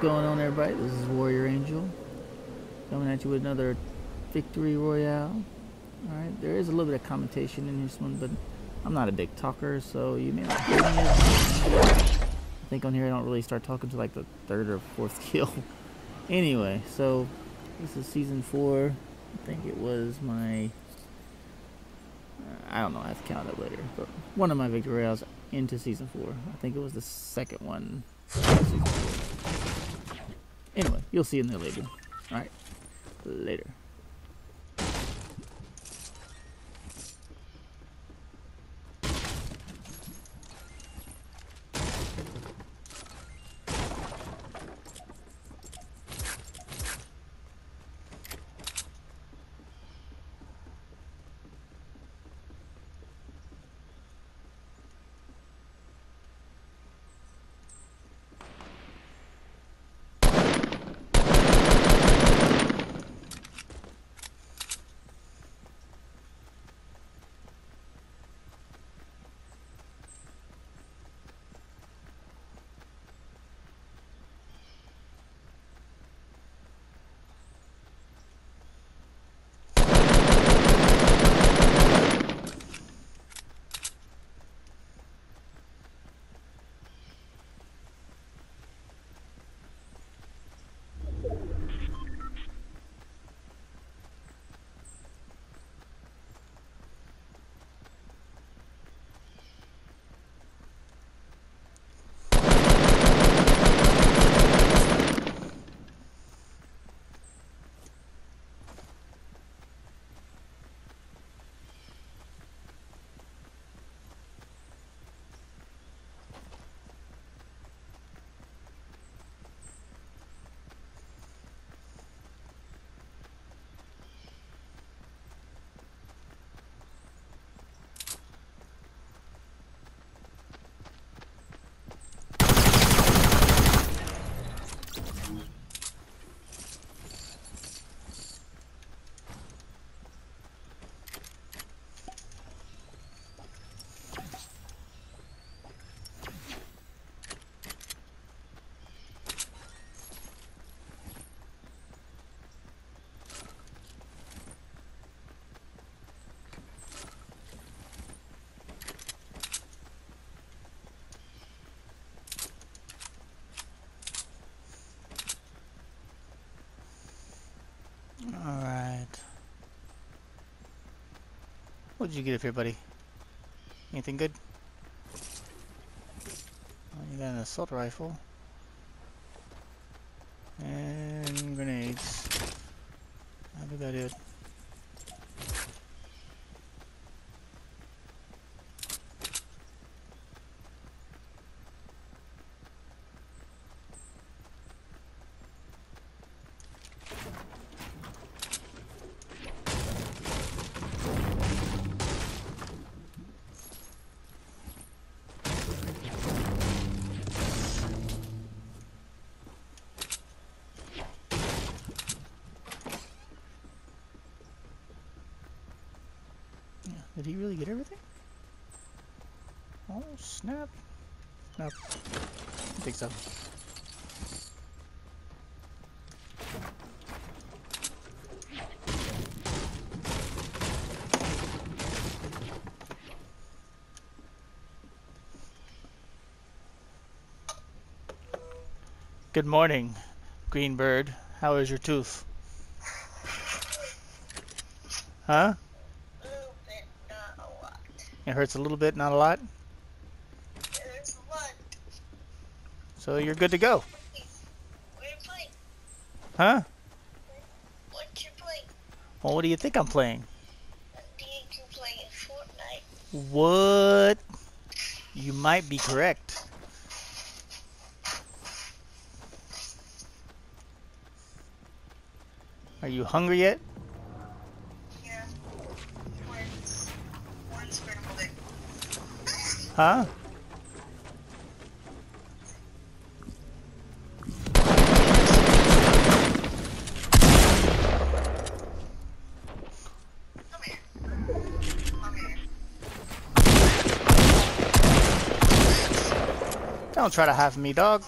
going on, everybody? This is Warrior Angel coming at you with another Victory Royale. Alright, there is a little bit of commentation in this one, but I'm not a big talker, so you may not hear me. I think on here I don't really start talking to like the third or fourth kill. anyway, so this is season four. I think it was my. Uh, I don't know, I have to count it later, but one of my Victory Royales into season four. I think it was the second one. Anyway, you'll see in there later. Alright, later. Alright. What did you get up here, buddy? Anything good? Well, you got an assault rifle. And grenades. I think that it. Did he really get everything? Oh, snap. Nope. I think so. Good morning, Green Bird. How is your tooth? Huh? little bit, not a lot. It hurts a little bit, not a lot. There's a lot. So you're good to go. What are you playing? Huh? What you playing? Well, what do you think I'm playing? I think you can play Fortnite. What? You might be correct. Are you hungry yet? Huh? Don't try to have me, dog.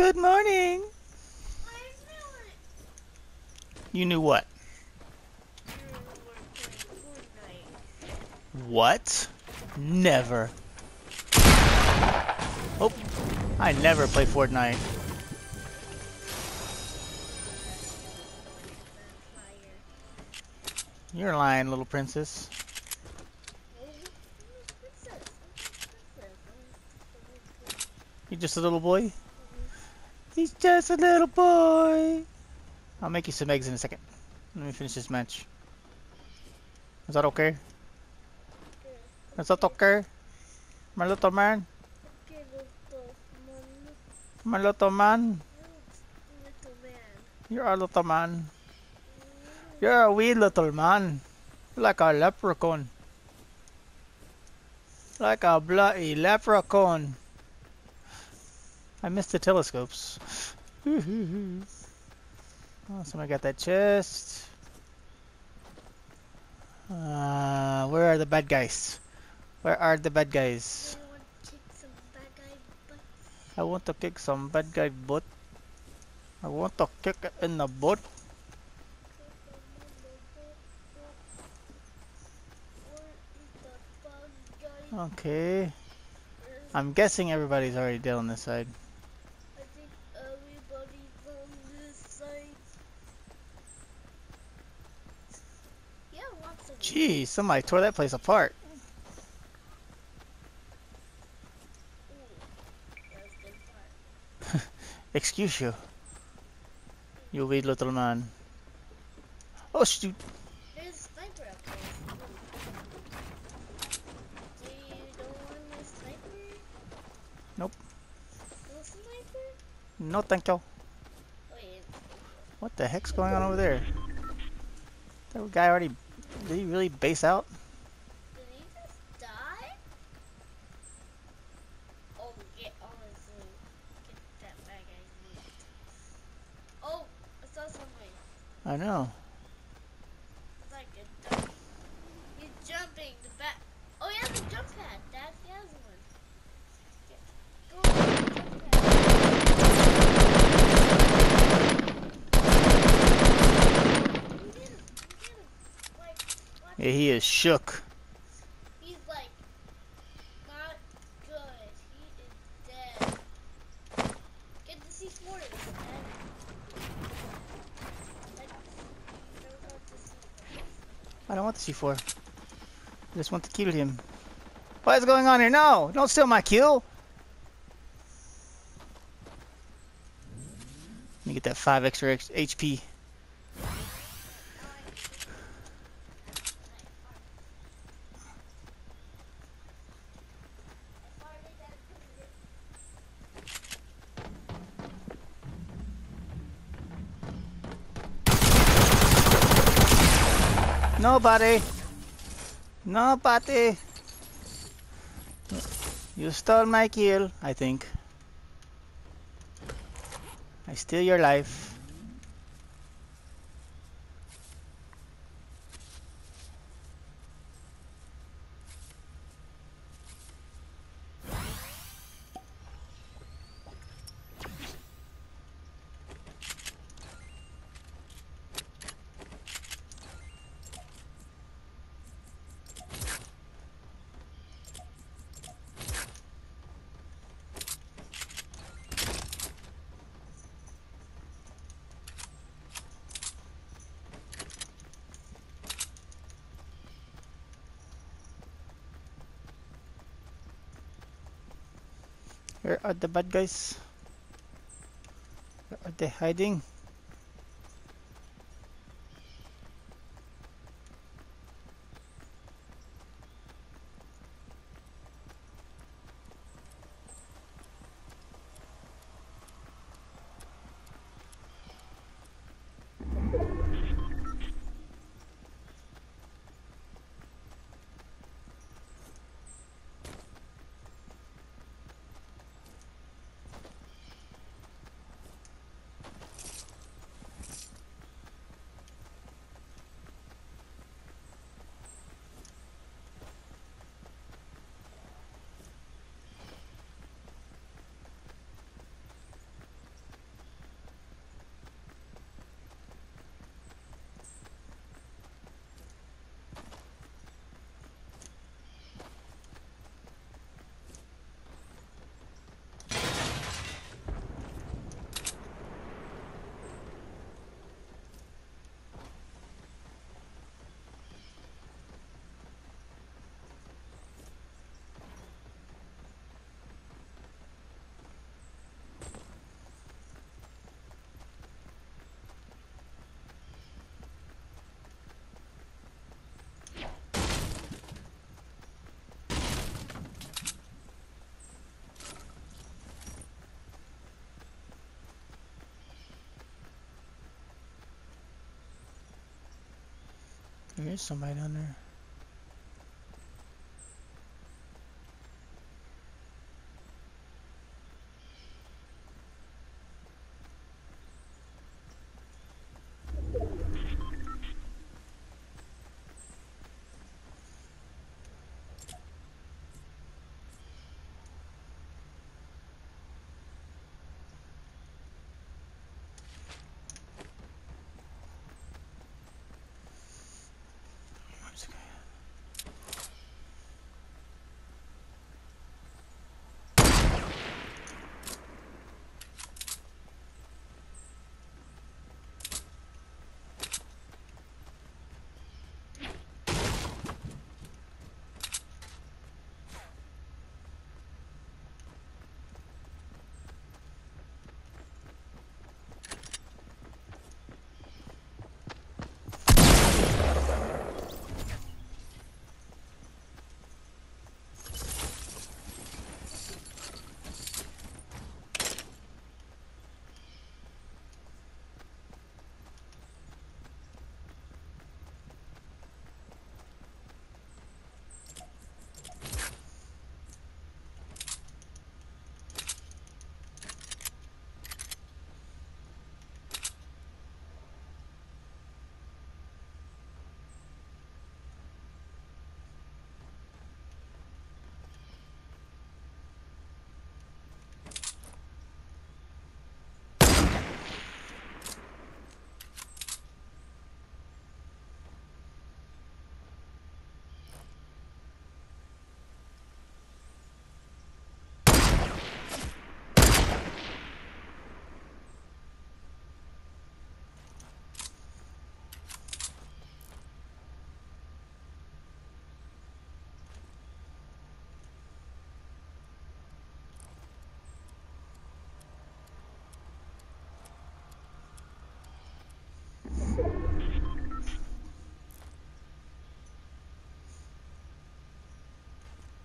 Good morning. You knew what? What? Never. Oh, I never play Fortnite. You're lying, little princess. You just a little boy? He's just a little boy. I'll make you some eggs in a second. Let me finish this match. Is that okay? Is that okay? My little man? My little man? You're a little man. You're a wee little man. Like a leprechaun. Like a bloody leprechaun. I missed the telescopes. oh, somebody got that chest. Uh, where are the bad guys? Where are the bad guys? I want to kick some bad guy butt. I want to kick it in the butt. Okay. I'm guessing everybody's already dead on this side. I think everybody's on this side. Yeah, Gee, somebody tore that place apart. Excuse you. You wee little man. Oh shoot. Nope. No thank you. Wait, What the heck's going on over there? That guy already did he really base out? did he just die? Oh, get. Get that bad guy's meat. Oh, I saw something. I know. It's like a duck. He's jumping the back. Oh, he has a jump pad. Dad, he has one. Get- Go on the jump pad. You get him. You get him. Like, what? Yeah, he is shook. He's like not good. He is dead. Get the C4 instead. Like, you don't want the I don't want the C4. I just want to kill him. What is going on here? No! Don't steal my kill! Let me get that 5 extra HP. Nobody! Nobody! You stole my kill, I think. I steal your life. Where are the bad guys? Where are they hiding? There is somebody down there.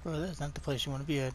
That's not the place you want to be at.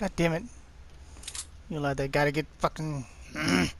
God damn it. You allowed that to get fucking...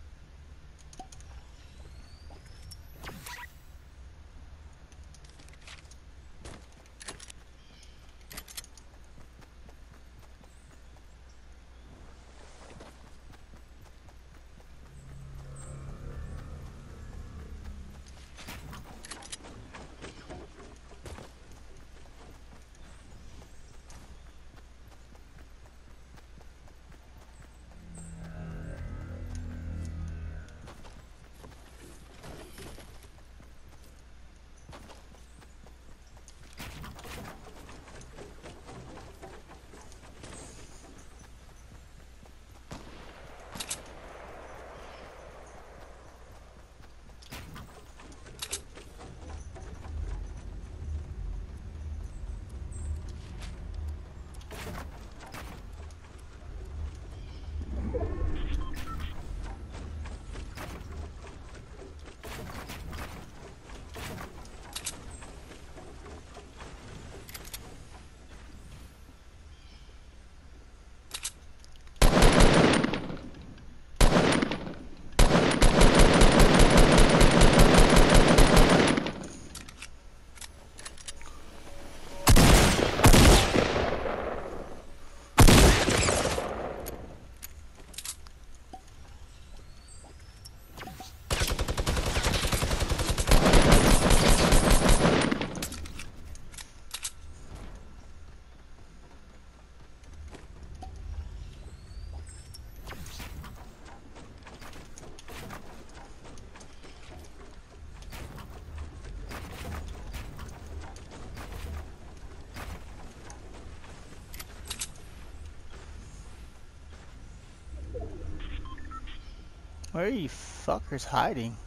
Where are you fuckers hiding?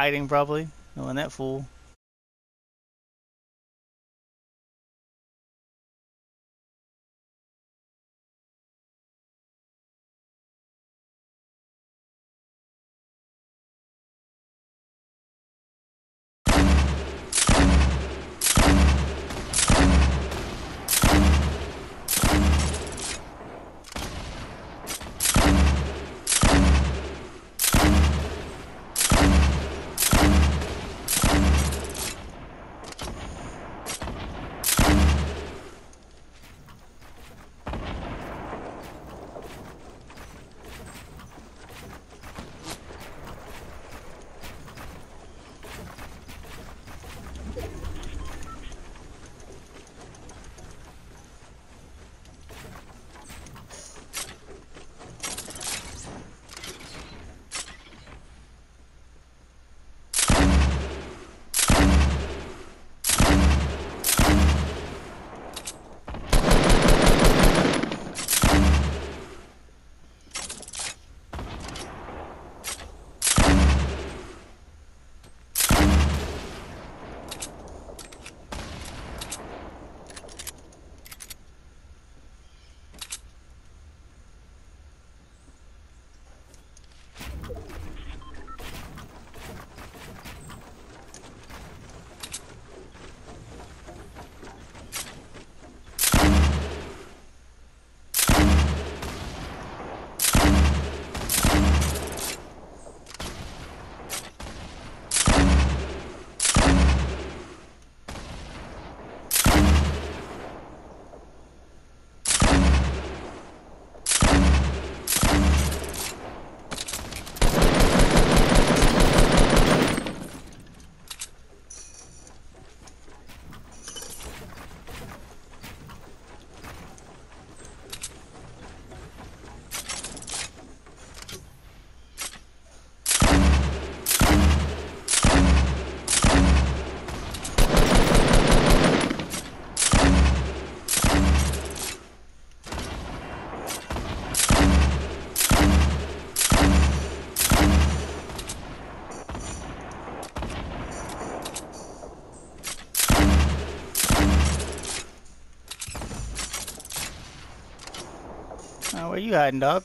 Hiding probably. Knowing that fool. You hiding, dog?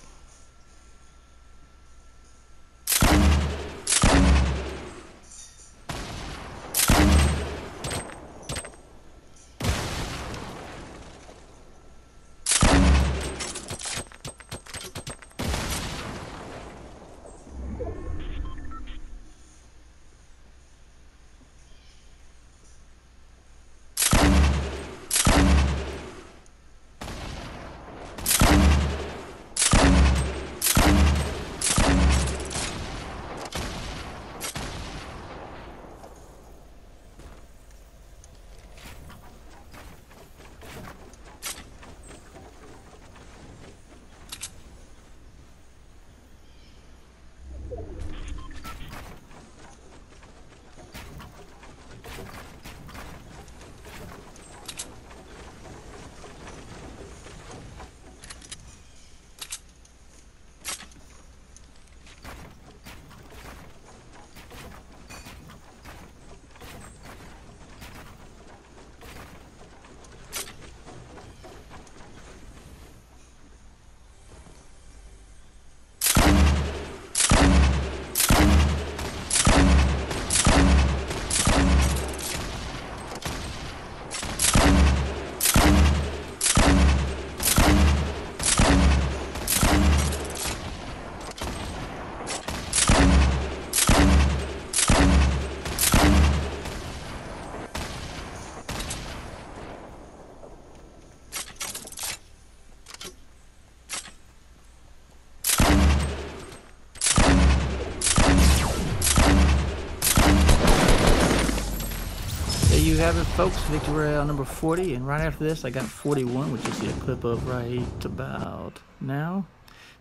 Have it, folks. Victory Royale number 40. And right after this, I got 41, which you see a clip of right about now.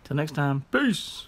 Till next time, peace.